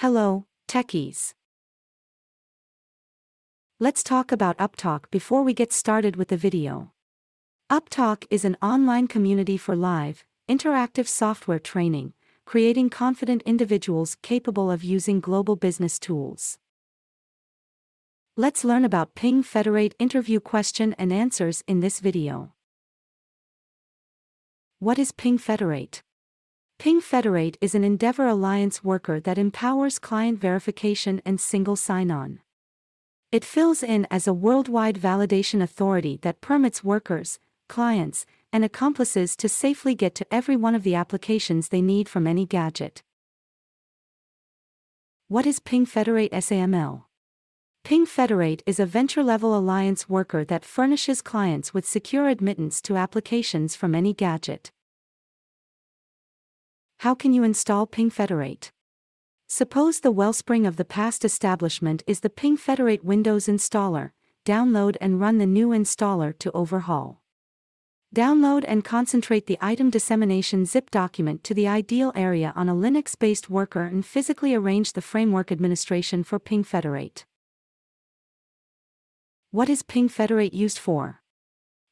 Hello, techies. Let's talk about Upptalk before we get started with the video. Upptalk is an online community for live, interactive software training, creating confident individuals capable of using global business tools. Let's learn about Ping Federate interview question and answers in this video. What is Ping Federate? Ping Federate is an Endeavor Alliance worker that empowers client verification and single sign-on. It fills in as a worldwide validation authority that permits workers, clients, and accomplices to safely get to every one of the applications they need from any gadget. What is Ping Federate SAML? Ping Federate is a venture-level alliance worker that furnishes clients with secure admittance to applications from any gadget. How can you install Ping Federate? Suppose the wellspring of the past establishment is the Ping Federate Windows installer, download and run the new installer to overhaul. Download and concentrate the item dissemination zip document to the ideal area on a Linux-based worker and physically arrange the framework administration for Ping Federate. What is Ping Federate used for?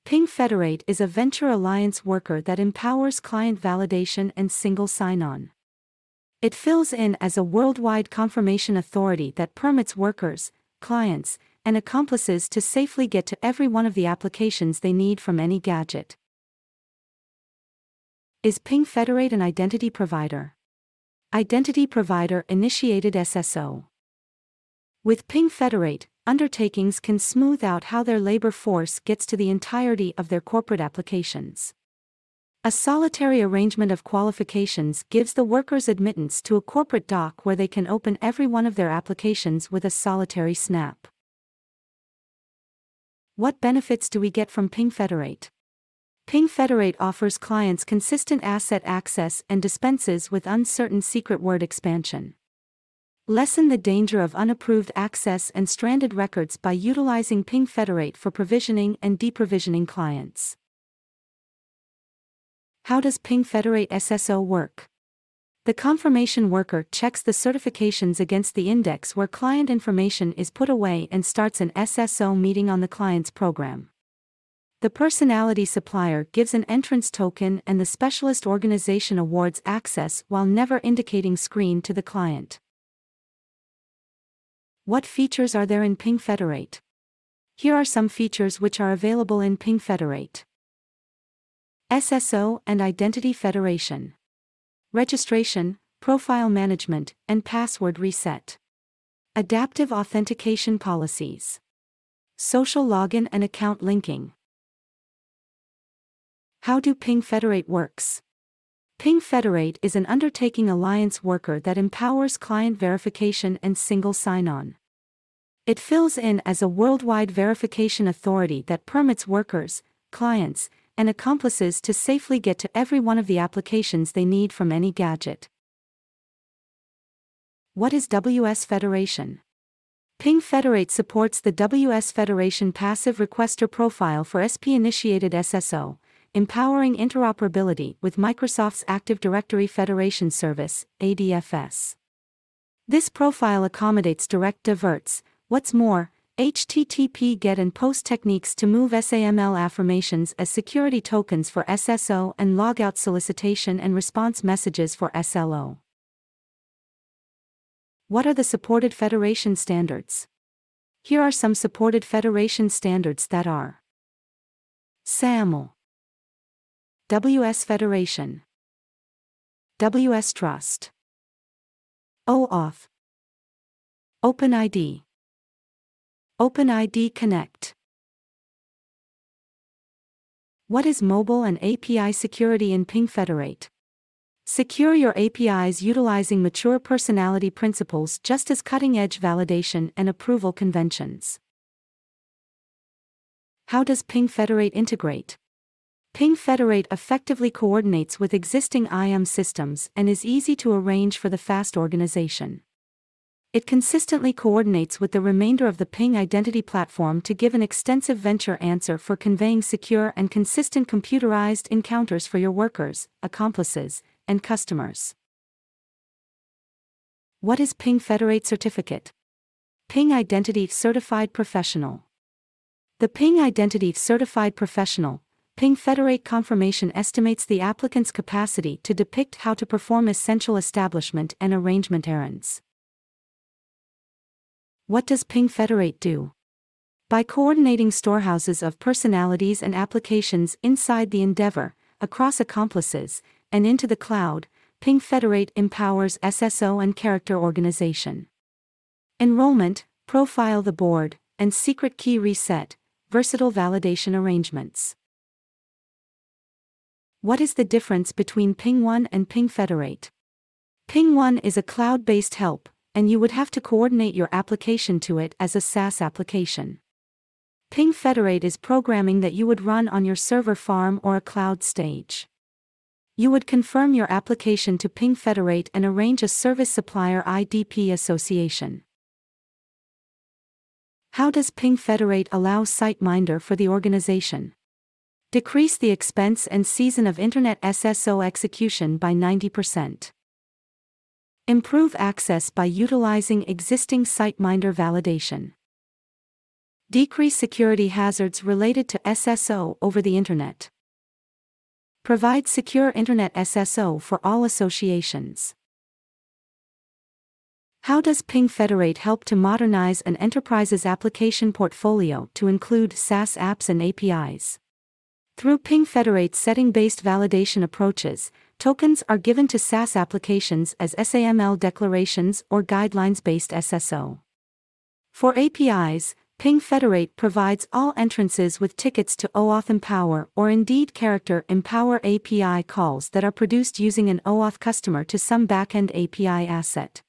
Ping Federate is a venture alliance worker that empowers client validation and single sign-on. It fills in as a worldwide confirmation authority that permits workers, clients, and accomplices to safely get to every one of the applications they need from any gadget. Is Ping Federate an identity provider? Identity provider initiated SSO. With Ping Federate, undertakings can smooth out how their labor force gets to the entirety of their corporate applications. A solitary arrangement of qualifications gives the workers admittance to a corporate dock where they can open every one of their applications with a solitary snap. What benefits do we get from Ping Federate? Ping Federate offers clients consistent asset access and dispenses with uncertain secret word expansion. Lessen the danger of unapproved access and stranded records by utilizing Ping Federate for provisioning and deprovisioning clients. How does Ping Federate SSO work? The confirmation worker checks the certifications against the index where client information is put away and starts an SSO meeting on the client's program. The personality supplier gives an entrance token and the specialist organization awards access while never indicating screen to the client. What features are there in Ping Federate? Here are some features which are available in Ping Federate. SSO and Identity Federation. Registration, Profile Management, and Password Reset. Adaptive Authentication Policies. Social Login and Account Linking. How do Ping Federate works? Ping Federate is an undertaking alliance worker that empowers client verification and single sign-on. It fills in as a worldwide verification authority that permits workers, clients, and accomplices to safely get to every one of the applications they need from any gadget. What is WS Federation? Ping Federate supports the WS Federation passive requester profile for SP-initiated SSO, empowering interoperability with Microsoft's Active Directory Federation Service, ADFS. This profile accommodates direct diverts, what's more, HTTP GET and POST techniques to move SAML affirmations as security tokens for SSO and logout solicitation and response messages for SLO. What are the supported federation standards? Here are some supported federation standards that are SAML WS Federation WS Trust OAuth OpenID OpenID Connect What is mobile and API security in Ping Federate? Secure your APIs utilizing mature personality principles just as cutting-edge validation and approval conventions. How does Ping Federate integrate? Ping Federate effectively coordinates with existing IAM systems and is easy to arrange for the fast organization. It consistently coordinates with the remainder of the Ping identity platform to give an extensive venture answer for conveying secure and consistent computerized encounters for your workers, accomplices, and customers. What is Ping Federate Certificate? Ping Identity Certified Professional. The Ping Identity Certified Professional, Ping Federate confirmation estimates the applicant's capacity to depict how to perform essential establishment and arrangement errands. What does Ping Federate do? By coordinating storehouses of personalities and applications inside the endeavor, across accomplices, and into the cloud, Ping Federate empowers SSO and character organization. Enrollment, profile the board, and secret key reset, versatile validation arrangements. What is the difference between PingOne and Ping Federate? PingOne is a cloud based help, and you would have to coordinate your application to it as a SaaS application. Ping Federate is programming that you would run on your server farm or a cloud stage. You would confirm your application to Ping Federate and arrange a service supplier IDP association. How does Ping Federate allow SiteMinder for the organization? Decrease the expense and season of Internet SSO execution by 90%. Improve access by utilizing existing SiteMinder validation. Decrease security hazards related to SSO over the Internet. Provide secure Internet SSO for all associations. How does Ping Federate help to modernize an enterprise's application portfolio to include SaaS apps and APIs? Through Ping Federate's setting based validation approaches, tokens are given to SaaS applications as SAML declarations or guidelines based SSO. For APIs, Ping Federate provides all entrances with tickets to OAuth Empower or indeed Character Empower API calls that are produced using an OAuth customer to some backend API asset.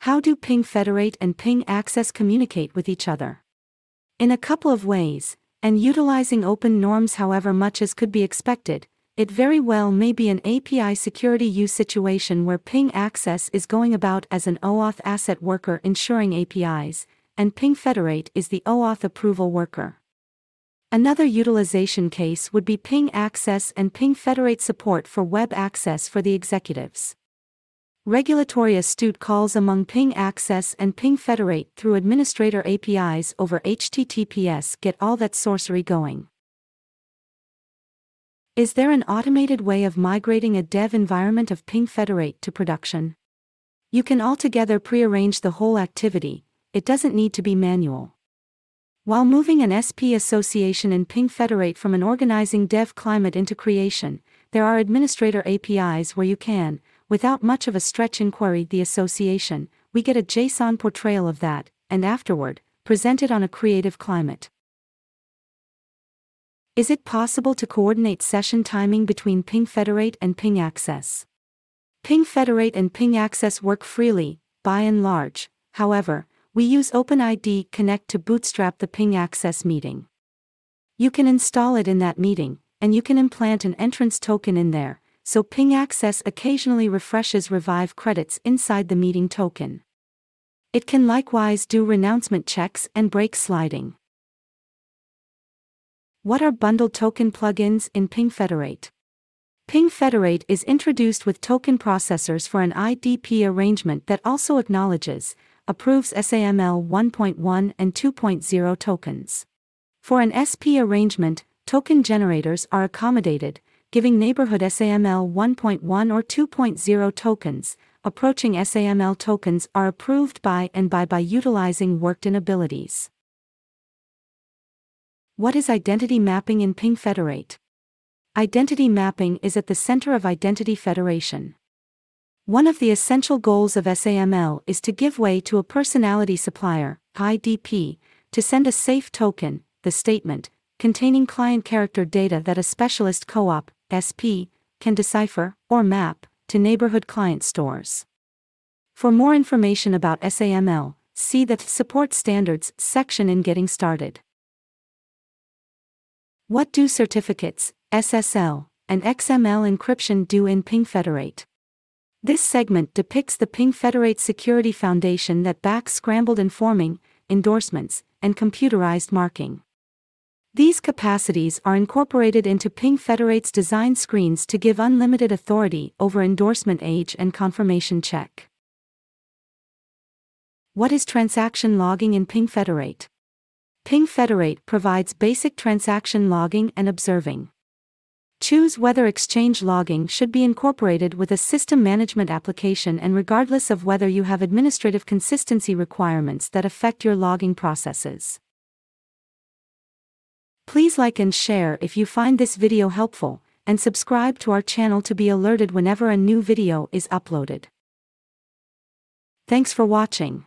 How do Ping Federate and Ping Access communicate with each other? In a couple of ways, and utilizing open norms however much as could be expected, it very well may be an API security use situation where ping access is going about as an OAuth asset worker ensuring APIs, and ping federate is the OAuth approval worker. Another utilization case would be ping access and ping federate support for web access for the executives. Regulatory astute calls among ping access and ping federate through administrator APIs over HTTPS get all that sorcery going. Is there an automated way of migrating a dev environment of ping federate to production? You can altogether prearrange the whole activity, it doesn't need to be manual. While moving an SP association in Ping Federate from an organizing dev climate into creation, there are administrator APIs where you can, without much of a stretch inquiry the association, we get a JSON portrayal of that, and afterward, present it on a creative climate. Is it possible to coordinate session timing between Ping Federate and Ping Access? Ping Federate and Ping Access work freely, by and large, however, we use OpenID Connect to bootstrap the Ping Access meeting. You can install it in that meeting, and you can implant an entrance token in there, so ping access occasionally refreshes revive credits inside the meeting token. It can likewise do renouncement checks and break sliding. What are bundled token plugins in Ping Federate? Ping Federate is introduced with token processors for an IDP arrangement that also acknowledges, approves SAML 1.1 and 2.0 tokens. For an SP arrangement, token generators are accommodated, giving neighborhood SAML 1.1 or 2.0 tokens, approaching SAML tokens are approved by and by by utilizing worked-in abilities. What is identity mapping in Ping Federate? Identity mapping is at the center of identity federation. One of the essential goals of SAML is to give way to a personality supplier, IDP, to send a safe token, the statement, containing client character data that a specialist co-op, SP, can decipher or map to neighborhood client stores. For more information about SAML, see the Support Standards section in Getting Started. What do certificates, SSL, and XML encryption do in Ping Federate? This segment depicts the Ping Federate Security Foundation that backs scrambled informing, endorsements, and computerized marking. These capacities are incorporated into Ping Federate's design screens to give unlimited authority over endorsement age and confirmation check. What is transaction logging in Ping Federate? Ping Federate provides basic transaction logging and observing. Choose whether exchange logging should be incorporated with a system management application and regardless of whether you have administrative consistency requirements that affect your logging processes. Please like and share if you find this video helpful, and subscribe to our channel to be alerted whenever a new video is uploaded. Thanks for watching.